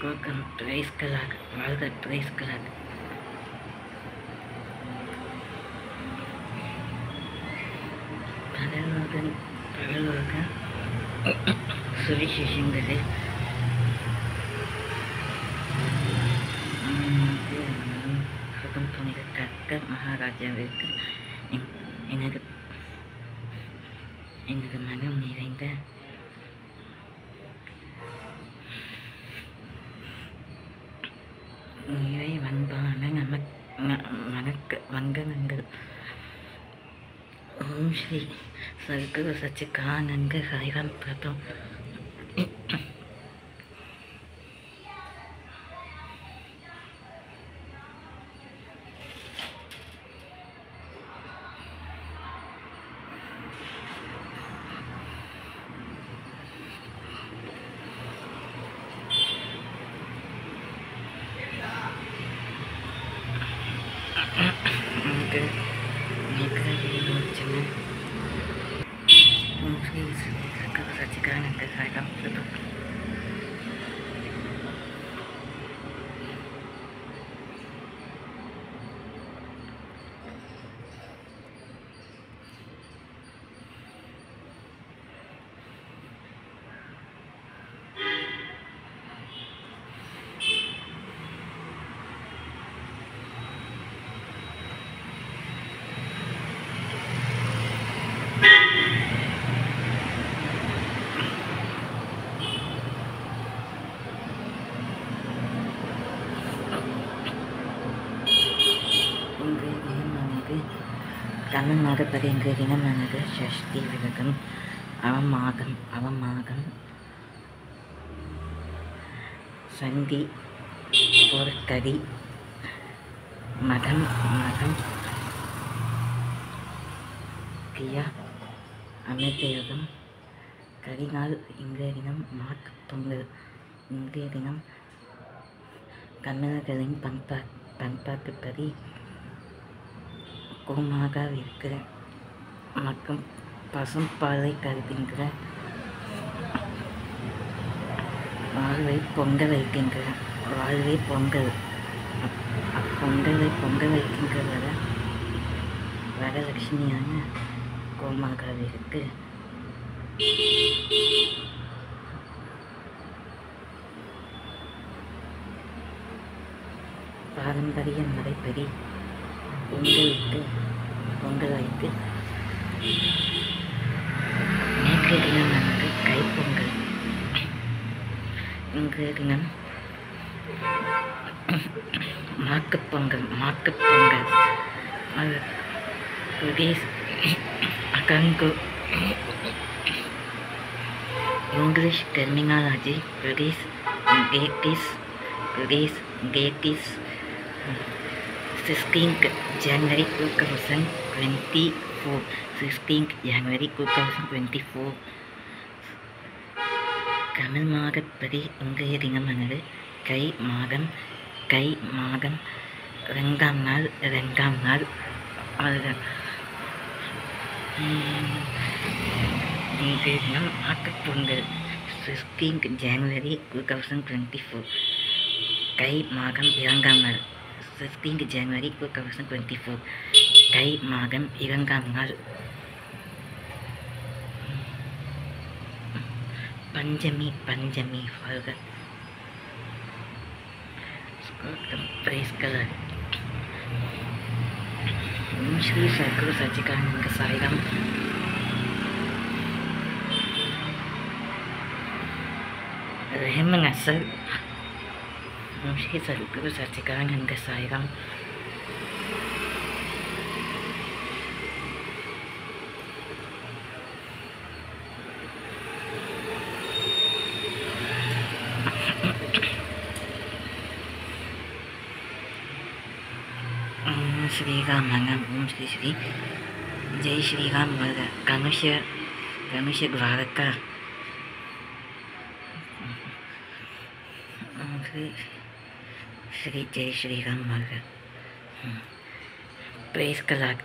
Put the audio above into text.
ஸ்கோக்கம் பிரைஸ்களாக வாழ்க பிரைஸ்களாக பரலோகன் பரலோக சுவிசேஷங்களே. சுகம் புனித கர்த்த மகாராஜாவிற்கு எனது எனது மனம் நிறைந்த வங்கனங்கள் ஓம் ஸ்ரீ சர்க்குரு சச்சிகானந்த சாய்ராம் பிரபம் നമുക്ക് മേഖലയിലും ഓം ശ്രീ ശ്രീ സർക്കുരു தமிழ் மாதப்படி இன்றைய தினமானது சஷ்டி விரதம் அவமாகம் அவமாகம். சந்தி பொருட்கதி மதம் மதம். கியா அமைப்பயோகம் கரிநாள் இன்றைய தினம் மாட்டு பொங்கல் இன்றைய தினம் கன்னடர்களின் பண்பா பண்பாட்டுப்படி கோமாக இருக்கிற மற்றும் பசும்பாலை கருதுகின்ற வாழ்வை பொங்க வைக்கின்ற வாழ்வை பொங்கல் அப்- அப்பொங்கலை பொங்க வைக்கின்ற வர வரலட்சுமியான கோமாகாவிற்கு பாரம்பரிய முறைப்படி பொங்கலுக்கு பொங்கல் வைத்து நேற்றைய தினமானது கைப்பொங்கல். இன்றைய தினம் மாட்டுப்பொங்கல் மாட்டுப்பொங்கல் அது புதிய அகங்கு. இங்கிலீஷ் டெர்மினாலஜி புதிஸ் கேட்டிஸ் புதிஸ் கேட்டிஸ். Sixteenth January two thousand twenty four sixteenth January two thousand twenty four Tamil மாதப்படி இன்றைய தினமானது கை மாதம் கை மாதம் ரெண்டாம் நாள் ரெண்டாம் நாள். அதுதான் இன்றைய தினம் ஆக்கப்பொங்கல் Pongal. Sixteenth January two thousand twenty four கை மாதம் இரண்டாம் நாள். Fifteenth January two thousand twenty four கை மாதம் இரண்டாம் நாள். பஞ்சமி பஞ்சமி வாழ்க. பிரைஸ்கலர் ஸ்ரீ சர்க்குரு சச்சிகானந்த சாயிரம். ரஹமன் அசல். ஓம் ஸ்ரீ சர்க்குரு சச்சிகானந்த சாய்ராம் ஓம் ஸ்ரீராமன ஓம் ஸ்ரீ ஸ்ரீ ஜெய் ஸ்ரீராம் வருக கனுஷ கனுஷ துவாரகா ஓம் श्री जय श्री राम हम्म, प्रेस कलाक